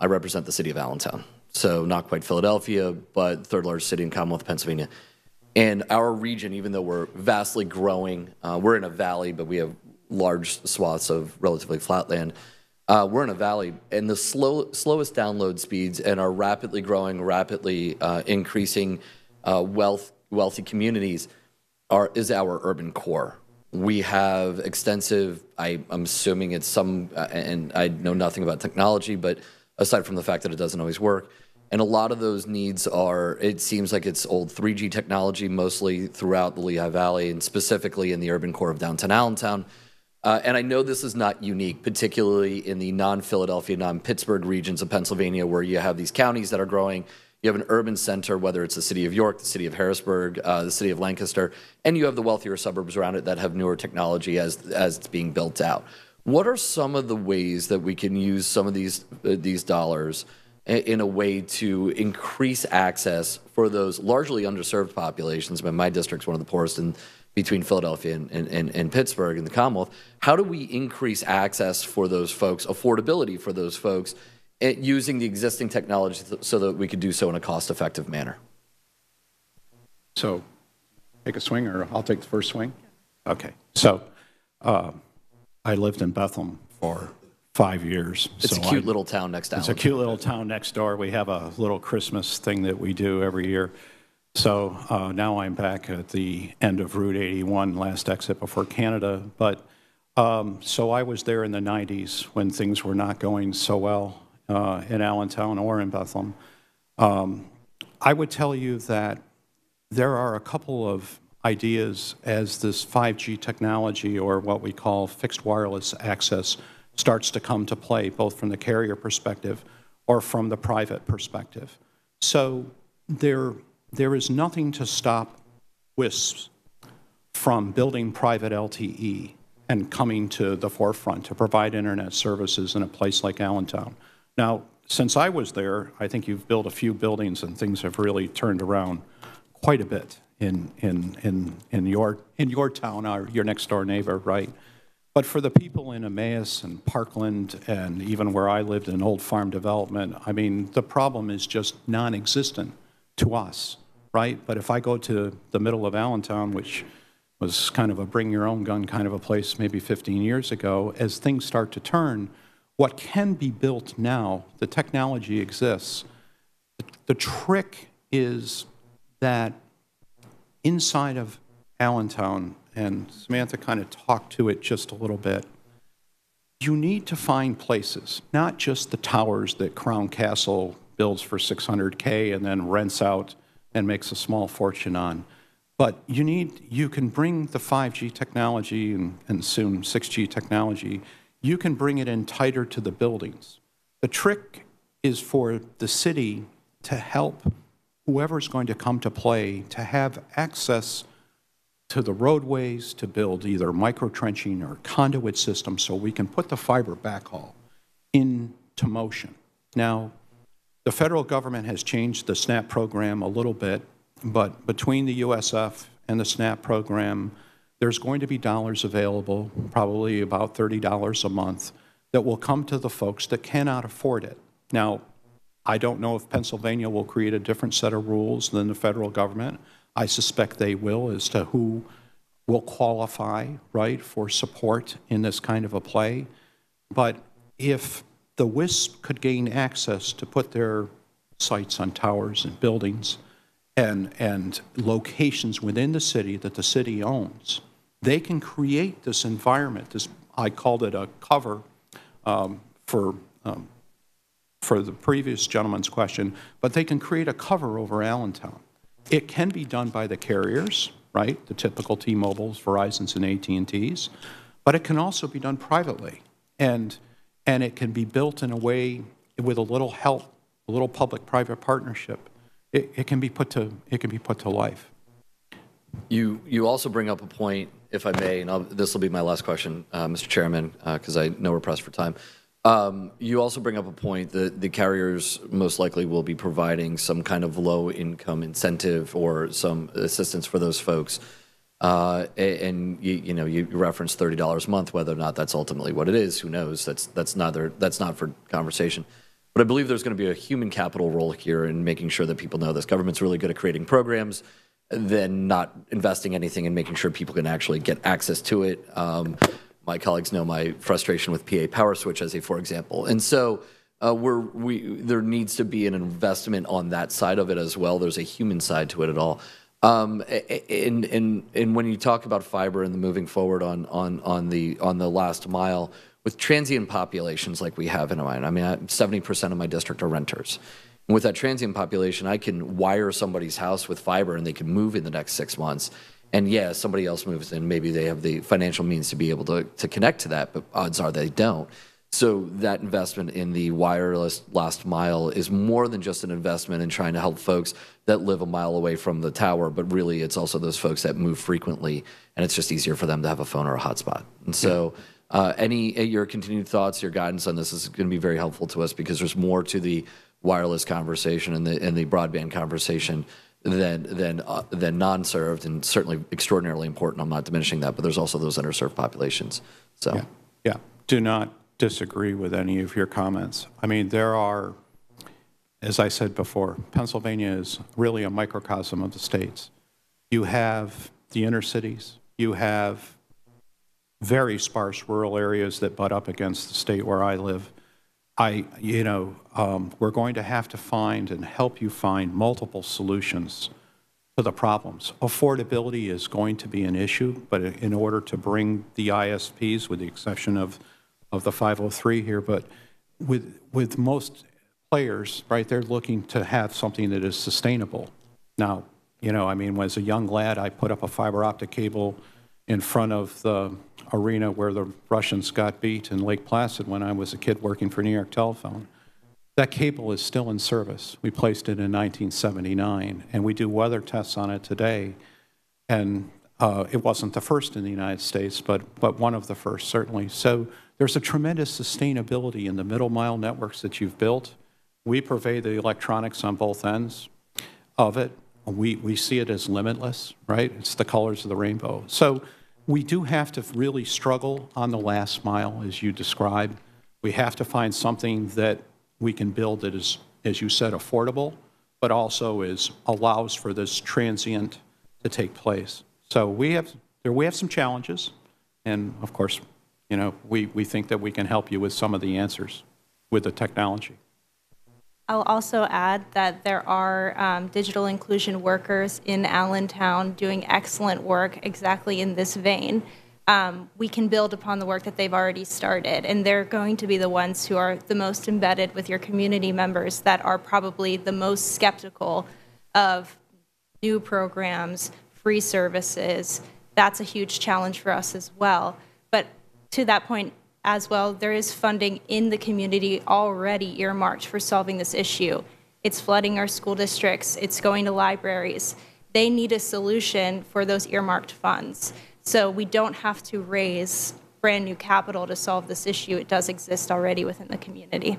I represent the city of Allentown. So not quite Philadelphia, but third largest city in Commonwealth, of Pennsylvania. And our region, even though we're vastly growing, uh, we're in a valley, but we have large swaths of relatively flat land. Uh, we're in a valley, and the slow, slowest download speeds and our rapidly growing, rapidly uh, increasing uh, wealth, wealthy communities are, is our urban core. We have extensive, I, am assuming it's some, uh, and I know nothing about technology, but aside from the fact that it doesn't always work, and a lot of those needs are, it seems like it's old 3G technology, mostly throughout the Lehigh Valley and specifically in the urban core of downtown Allentown. Uh, and I know this is not unique, particularly in the non Philadelphia, non Pittsburgh regions of Pennsylvania, where you have these counties that are growing. You have an urban center, whether it's the city of York, the city of Harrisburg, uh, the city of Lancaster, and you have the wealthier suburbs around it that have newer technology as, as it's being built out. What are some of the ways that we can use some of these, uh, these dollars in a way to increase access for those largely underserved populations. I mean, my district's one of the poorest in between Philadelphia and, and, and, Pittsburgh in the Commonwealth. How do we increase access for those folks, affordability for those folks, eh, using the existing technology so that we could do so in a cost-effective manner? So, take a swing, or I'll take the first swing. Okay. So, uh, I lived in Bethlehem for five years. It's so a cute I, little town next door. It's a cute little town next door. We have a little Christmas thing that we do every year. So uh, now I'm back at the end of Route 81, last exit before Canada. But um, so I was there in the 90s when things were not going so well uh, in Allentown or in Bethlehem. Um, I would tell you that there are a couple of ideas as this 5G technology or what we call fixed wireless access starts to come to play, both from the carrier perspective or from the private perspective. So there, there is nothing to stop WISPs from building private LTE and coming to the forefront to provide internet services in a place like Allentown. Now, since I was there, I think you've built a few buildings and things have really turned around quite a bit in, in, in, in, your, in your town, our, your next door neighbor, right? But for the people in Emmaus and Parkland and even where I lived in Old Farm Development, I mean, the problem is just non existent to us, right? But if I go to the middle of Allentown, which was kind of a bring your own gun kind of a place maybe 15 years ago, as things start to turn, what can be built now, the technology exists. The trick is that inside of Allentown, and Samantha kind of talked to it just a little bit. You need to find places, not just the towers that Crown Castle builds for 600K and then rents out and makes a small fortune on. But you need, you can bring the 5G technology and, and soon 6G technology, you can bring it in tighter to the buildings. The trick is for the city to help whoever's going to come to play to have access to the roadways to build either micro-trenching or conduit systems so we can put the fiber backhaul into motion. Now, the federal government has changed the SNAP program a little bit, but between the USF and the SNAP program, there's going to be dollars available, probably about $30 a month, that will come to the folks that cannot afford it. Now, I don't know if Pennsylvania will create a different set of rules than the federal government. I suspect they will as to who will qualify, right, for support in this kind of a play. But if the WISP could gain access to put their sites on towers and buildings and, and locations within the city that the city owns, they can create this environment. This, I called it a cover um, for, um, for the previous gentleman's question, but they can create a cover over Allentown. It can be done by the carriers, right? The typical T-Mobiles, Verizons, and AT&Ts. But it can also be done privately. And, and it can be built in a way with a little help, a little public-private partnership. It, it, can be put to, it can be put to life. You, you also bring up a point, if I may, and I'll, this will be my last question, uh, Mr. Chairman, because uh, I know we're pressed for time. Um, you also bring up a point that the carriers most likely will be providing some kind of low income incentive or some assistance for those folks. Uh, and you, you, know, you reference thirty dollars a month. Whether or not that's ultimately what it is, who knows? That's that's neither that's not for conversation. But I believe there's going to be a human capital role here in making sure that people know this government's really good at creating programs, then not investing anything and making sure people can actually get access to it. Um, my colleagues know my frustration with PA Power Switch as a for example, and so. Uh, we, there needs to be an investment on that side of it as well. There's a human side to it at all. Um, and, and, and when you talk about fiber and the moving forward on, on, on, the, on the last mile, with transient populations like we have in mind, I mean, 70% of my district are renters. And with that transient population, I can wire somebody's house with fiber and they can move in the next six months. And yeah, somebody else moves in, maybe they have the financial means to be able to, to connect to that, but odds are they don't. So that investment in the wireless last mile is more than just an investment in trying to help folks that live a mile away from the tower, but really it's also those folks that move frequently, and it's just easier for them to have a phone or a hotspot. And so, uh, any uh, your continued thoughts, your guidance on this is going to be very helpful to us because there's more to the wireless conversation and the and the broadband conversation than than uh, than non-served, and certainly extraordinarily important. I'm not diminishing that, but there's also those underserved populations. So, Yeah, yeah. Do not disagree with any of your comments. I mean, there are, as I said before, Pennsylvania is really a microcosm of the states. You have the inner cities, you have very sparse rural areas that butt up against the state where I live. I, you know, um, we're going to have to find and help you find multiple solutions to the problems. Affordability is going to be an issue, but in order to bring the ISPs, with the exception of, of the 503 here, but with, with most players, right, they're looking to have something that is sustainable. Now, you know, I mean, as a young lad, I put up a fiber optic cable in front of the arena where the Russians got beat in Lake Placid when I was a kid working for New York Telephone. That cable is still in service. We placed it in 1979, and we do weather tests on it today. And uh, it wasn't the first in the United States, but, but one of the first, certainly. So there's a tremendous sustainability in the middle mile networks that you've built. We purvey the electronics on both ends of it. We, we see it as limitless, right? It's the colors of the rainbow. So we do have to really struggle on the last mile, as you described. We have to find something that we can build that is, as you said, affordable, but also is allows for this transient to take place. So we have there we have some challenges, and of course, you know, we, we think that we can help you with some of the answers with the technology. I'll also add that there are um, digital inclusion workers in Allentown doing excellent work exactly in this vein. Um, we can build upon the work that they've already started, and they're going to be the ones who are the most embedded with your community members that are probably the most skeptical of new programs, free services. That's a huge challenge for us as well. But to that point, as well, there is funding in the community already earmarked for solving this issue. It's flooding our school districts, it's going to libraries. They need a solution for those earmarked funds. So we don't have to raise brand new capital to solve this issue. It does exist already within the community.